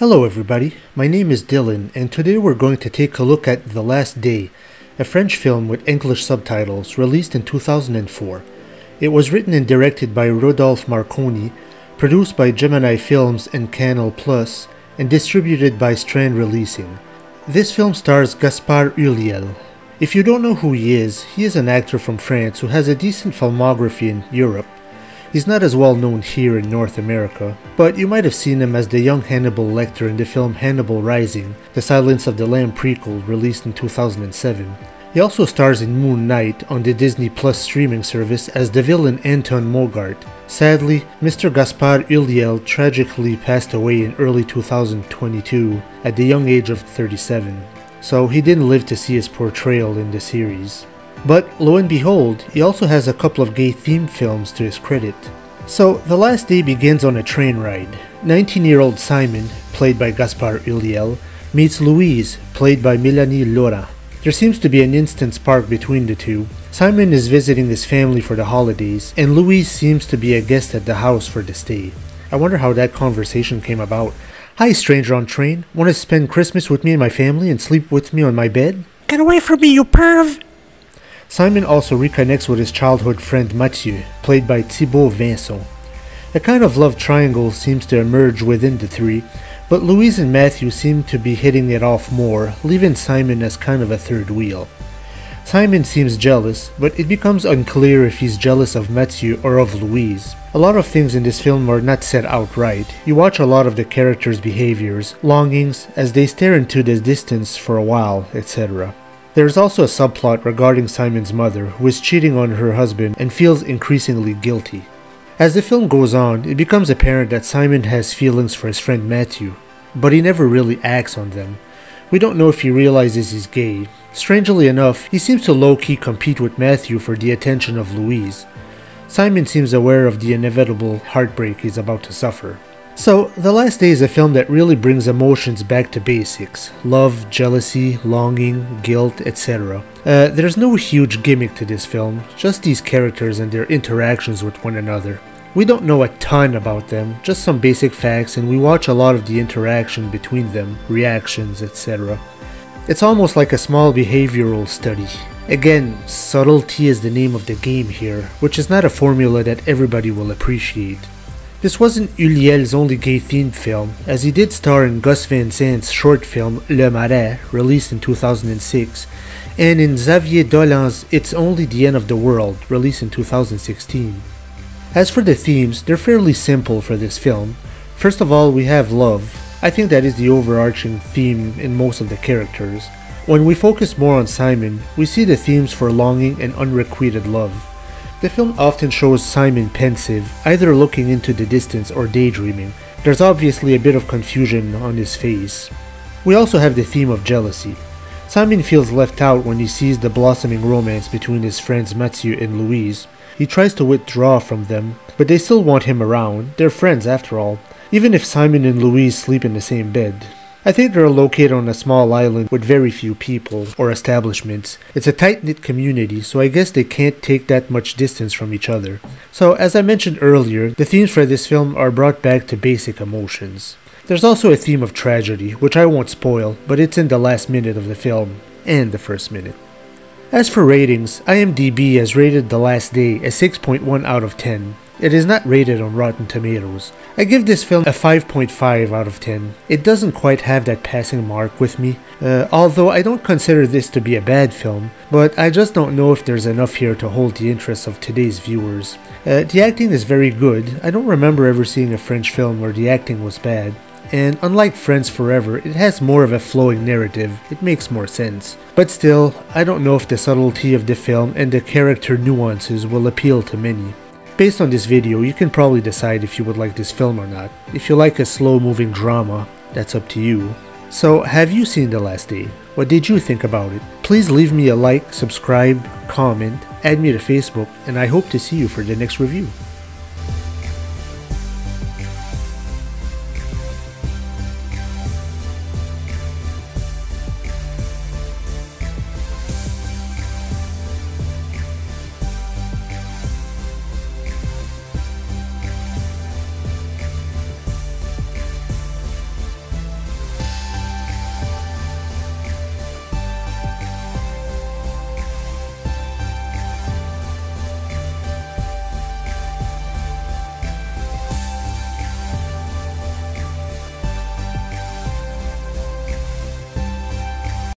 Hello everybody, my name is Dylan and today we're going to take a look at The Last Day, a French film with English subtitles released in 2004. It was written and directed by Rodolphe Marconi, produced by Gemini Films and Canal Plus, and distributed by Strand Releasing. This film stars Gaspard Ulliel. If you don't know who he is, he is an actor from France who has a decent filmography in Europe. He's not as well known here in North America, but you might have seen him as the young Hannibal Lecter in the film Hannibal Rising, the Silence of the Lamb prequel released in 2007. He also stars in Moon Knight on the Disney Plus streaming service as the villain Anton Mogart. Sadly, Mr. Gaspard Ulliel tragically passed away in early 2022 at the young age of 37, so he didn't live to see his portrayal in the series. But lo and behold, he also has a couple of gay themed films to his credit. So, the last day begins on a train ride. 19 year old Simon, played by Gaspard Ulliel, meets Louise, played by Melanie Laurent. There seems to be an instant spark between the two. Simon is visiting his family for the holidays, and Louise seems to be a guest at the house for the stay. I wonder how that conversation came about. Hi, stranger on train. Want to spend Christmas with me and my family and sleep with me on my bed? Get away from me, you perv! Simon also reconnects with his childhood friend Mathieu, played by Thibault Vincent. A kind of love triangle seems to emerge within the three, but Louise and Matthew seem to be hitting it off more, leaving Simon as kind of a third wheel. Simon seems jealous, but it becomes unclear if he's jealous of Matthew or of Louise. A lot of things in this film are not said outright. You watch a lot of the characters' behaviors, longings, as they stare into the distance for a while, etc. There is also a subplot regarding Simon's mother, who is cheating on her husband and feels increasingly guilty. As the film goes on, it becomes apparent that Simon has feelings for his friend Matthew, but he never really acts on them. We don't know if he realizes he's gay. Strangely enough, he seems to low-key compete with Matthew for the attention of Louise. Simon seems aware of the inevitable heartbreak he's about to suffer. So, The Last Day is a film that really brings emotions back to basics love, jealousy, longing, guilt, etc. Uh, there's no huge gimmick to this film, just these characters and their interactions with one another. We don't know a ton about them, just some basic facts, and we watch a lot of the interaction between them, reactions, etc. It's almost like a small behavioral study. Again, subtlety is the name of the game here, which is not a formula that everybody will appreciate. This wasn't Ulliel's only gay-themed film, as he did star in Gus Van Sant's short film Le Marais, released in 2006, and in Xavier Dolan's It's Only the End of the World, released in 2016. As for the themes, they're fairly simple for this film. First of all, we have love. I think that is the overarching theme in most of the characters. When we focus more on Simon, we see the themes for longing and unrequited love. The film often shows Simon pensive, either looking into the distance or daydreaming. There's obviously a bit of confusion on his face. We also have the theme of jealousy. Simon feels left out when he sees the blossoming romance between his friends Mathieu and Louise. He tries to withdraw from them, but they still want him around. They're friends after all, even if Simon and Louise sleep in the same bed. I think they're located on a small island with very few people or establishments. It's a tight knit community, so I guess they can't take that much distance from each other. So, as I mentioned earlier, the themes for this film are brought back to basic emotions. There's also a theme of tragedy, which I won't spoil, but it's in the last minute of the film, and the first minute. As for ratings, IMDb has rated The Last Day a 6.1 out of 10. It is not rated on Rotten Tomatoes. I give this film a 5.5 out of 10. It doesn't quite have that passing mark with me, uh, although I don't consider this to be a bad film, but I just don't know if there's enough here to hold the interest of today's viewers. Uh, the acting is very good. I don't remember ever seeing a French film where the acting was bad. And unlike Friends Forever, it has more of a flowing narrative, it makes more sense. But still, I don't know if the subtlety of the film and the character nuances will appeal to many. Based on this video, you can probably decide if you would like this film or not. If you like a slow moving drama, that's up to you. So, have you seen The Last Day? What did you think about it? Please leave me a like, subscribe, comment, add me to Facebook, and I hope to see you for the next review.